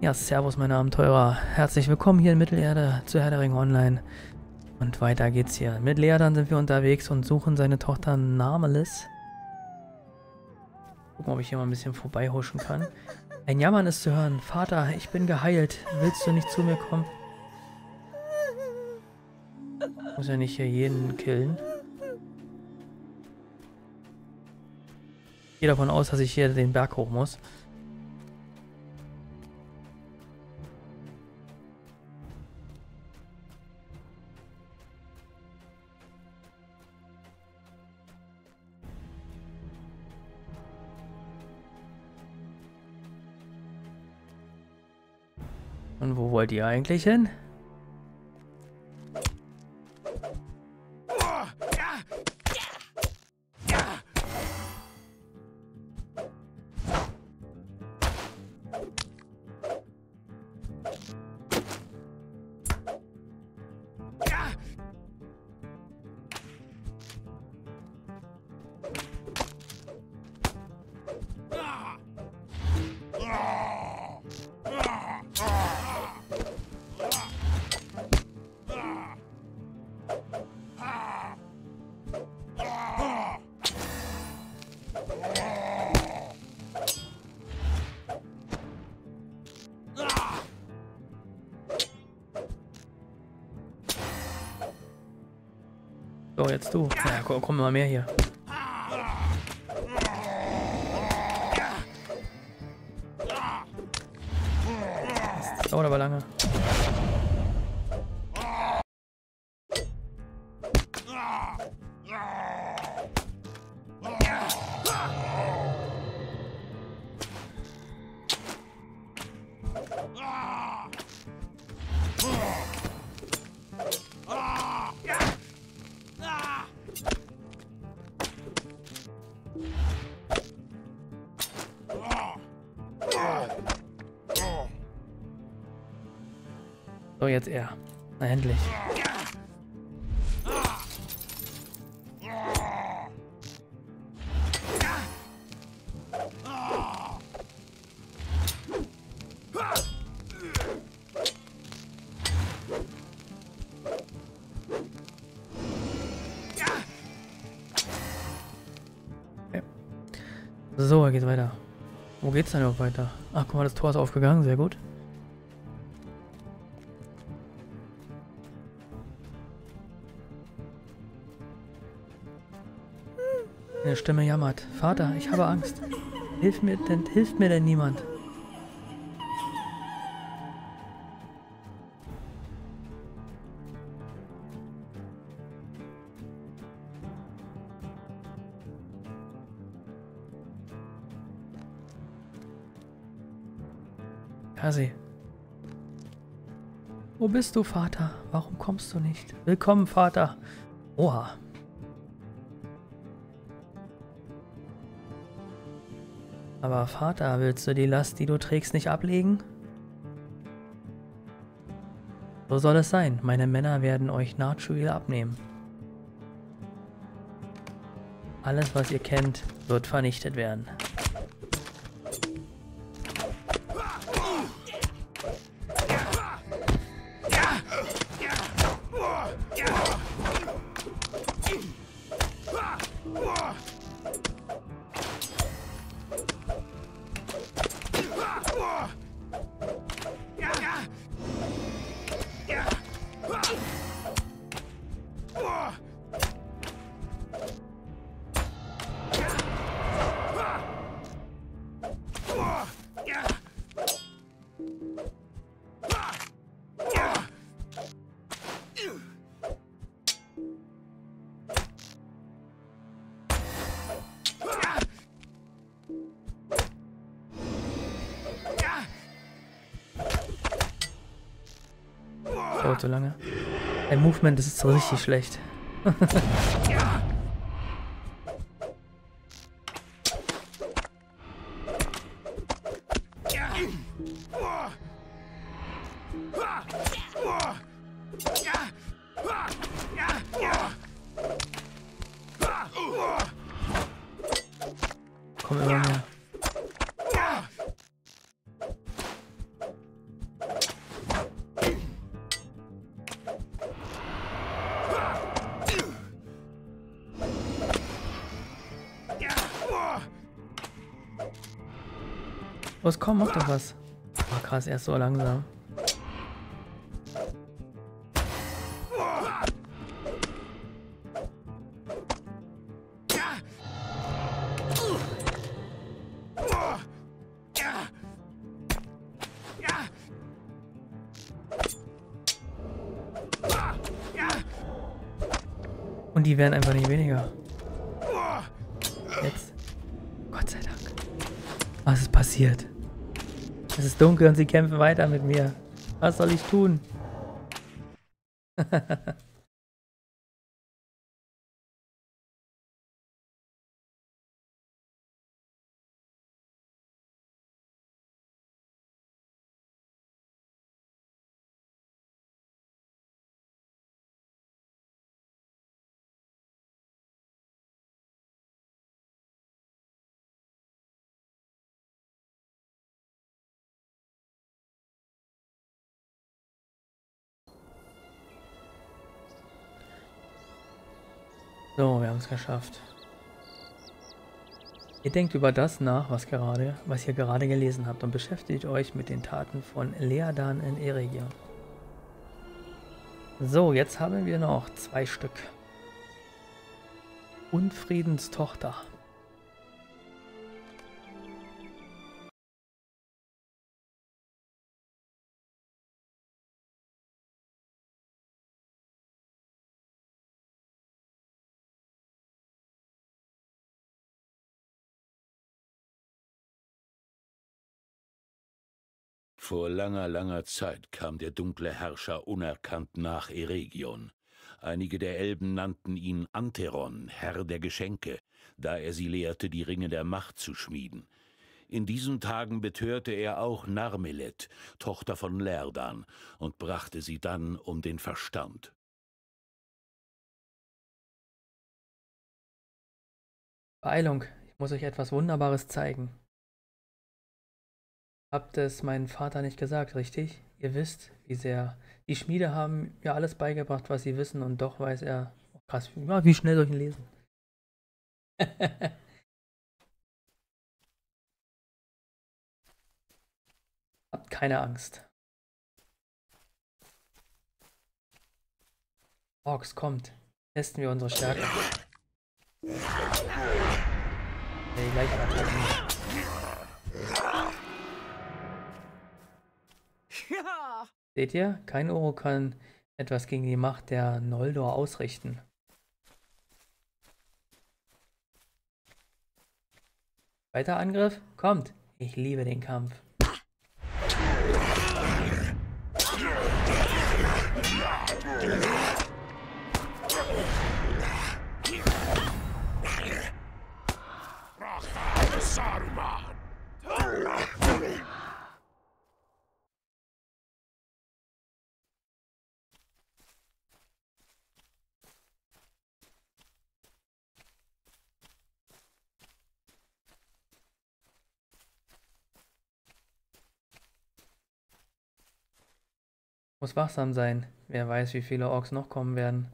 Ja, servus meine Abenteurer. Herzlich willkommen hier in Mittelerde zu Herr der Ringe Online. Und weiter geht's hier. Mit Leerdern sind wir unterwegs und suchen seine Tochter Namelis. Gucken, ob ich hier mal ein bisschen vorbeihuschen kann. Ein Jammern ist zu hören. Vater, ich bin geheilt. Willst du nicht zu mir kommen? Muss ja nicht hier jeden killen. Ich gehe davon aus, dass ich hier den Berg hoch muss. Wollt ihr eigentlich hin? Jetzt du. Ja, komm, komm mal mehr hier. Das dauert aber lange. So, jetzt er. Na, endlich. Okay. So, er geht weiter. Wo geht's denn überhaupt weiter? Ach, guck mal, das Tor ist aufgegangen. Sehr gut. Eine Stimme jammert. Vater, ich habe Angst. Hilf mir denn, hilft mir denn niemand? Kasi. Wo bist du, Vater? Warum kommst du nicht? Willkommen, Vater. Oha. Aber Vater, willst du die Last, die du trägst, nicht ablegen? So soll es sein. Meine Männer werden euch wieder abnehmen. Alles, was ihr kennt, wird vernichtet werden. Dauert so lange. Ein Movement das ist so richtig schlecht. Los, komm, mach doch was. Oh, krass, er ist so langsam. Und die werden einfach nicht weniger. Jetzt. Gott sei Dank. Was ist passiert? Es ist dunkel und sie kämpfen weiter mit mir. Was soll ich tun? So, wir haben es geschafft. Ihr denkt über das nach, was, gerade, was ihr gerade gelesen habt und beschäftigt euch mit den Taten von Leadan in Eregion. So, jetzt haben wir noch zwei Stück. Unfriedenstochter. Vor langer, langer Zeit kam der dunkle Herrscher unerkannt nach Eregion. Einige der Elben nannten ihn Anteron, Herr der Geschenke, da er sie lehrte, die Ringe der Macht zu schmieden. In diesen Tagen betörte er auch Narmelet, Tochter von Lerdan, und brachte sie dann um den Verstand. Beeilung, ich muss euch etwas Wunderbares zeigen. Habt es meinem Vater nicht gesagt, richtig? Ihr wisst, wie sehr. Die Schmiede haben mir alles beigebracht, was sie wissen, und doch weiß er. Oh krass, wie schnell soll ich ihn lesen? Habt keine Angst. Orks, kommt. Testen wir unsere Stärke. Hey, gleich Attacke. Seht ihr? Kein Oro kann etwas gegen die Macht der Noldor ausrichten. Weiter Angriff? Kommt! Ich liebe den Kampf. Muss wachsam sein. Wer weiß, wie viele Orks noch kommen werden.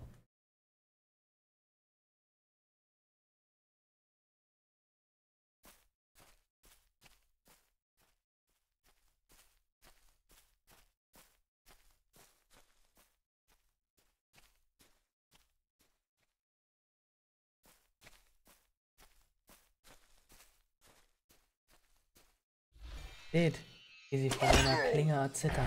Seht, wie sie vor einer Klinge erzittern.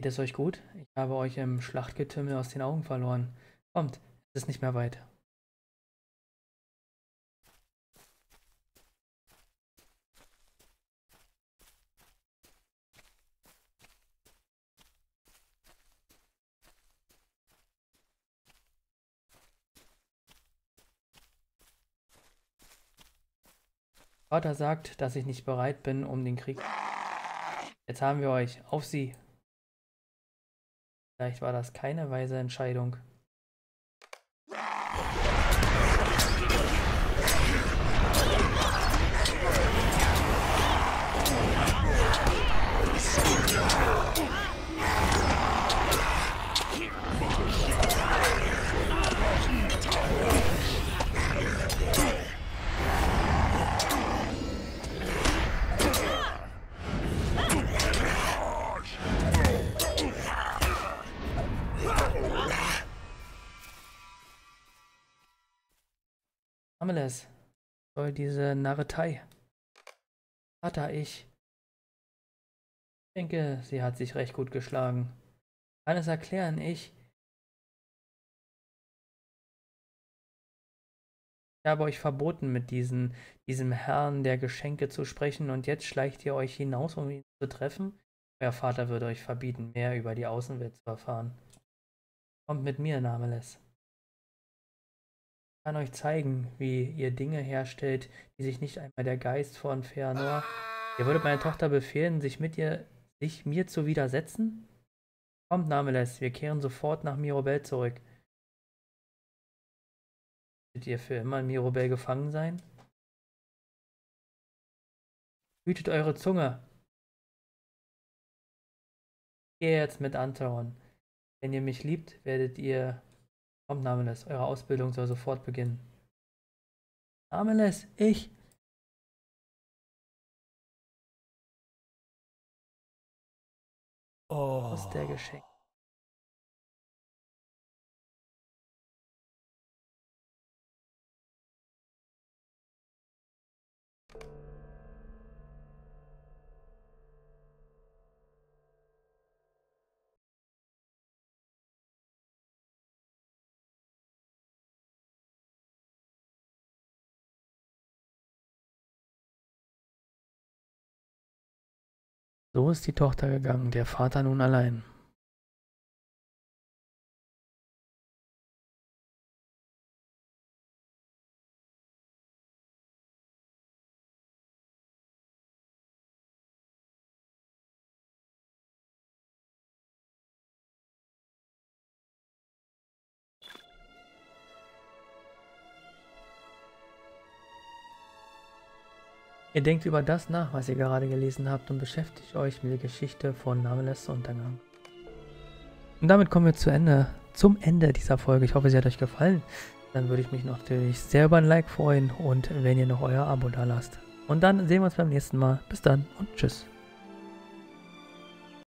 Geht es euch gut? Ich habe euch im Schlachtgetümmel aus den Augen verloren. Kommt, es ist nicht mehr weit. Vater sagt, dass ich nicht bereit bin, um den Krieg Jetzt haben wir euch. Auf sie. Vielleicht war das keine weise Entscheidung. Ameles, soll diese Narretei. Vater, ich. Denke, sie hat sich recht gut geschlagen. Kann es erklären, ich. Ich habe euch verboten, mit diesen, diesem Herrn der Geschenke zu sprechen, und jetzt schleicht ihr euch hinaus, um ihn zu treffen? Euer Vater würde euch verbieten, mehr über die Außenwelt zu erfahren. Kommt mit mir, Nameles kann euch zeigen, wie ihr Dinge herstellt, die sich nicht einmal der Geist von Fëanor. Ihr würdet meine Tochter befehlen, sich mit ihr, sich mir zu widersetzen? Kommt, Nameles, wir kehren sofort nach Mirobel zurück. Werdet ihr für immer in Mirobel gefangen sein? Hütet eure Zunge. Gehe jetzt mit Antaron. Wenn ihr mich liebt, werdet ihr Kommt, Nameles, eure Ausbildung soll sofort beginnen. Nameles, ich. Oh. Was ist der Geschenk? So ist die Tochter gegangen, der Vater nun allein. Ihr denkt über das nach, was ihr gerade gelesen habt und beschäftigt euch mit der Geschichte von Nameless Untergang. Und damit kommen wir zu Ende, zum Ende dieser Folge. Ich hoffe, sie hat euch gefallen. Dann würde ich mich natürlich sehr über ein Like freuen und wenn ihr noch euer Abo da lasst. Und dann sehen wir uns beim nächsten Mal. Bis dann und tschüss.